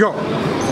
go.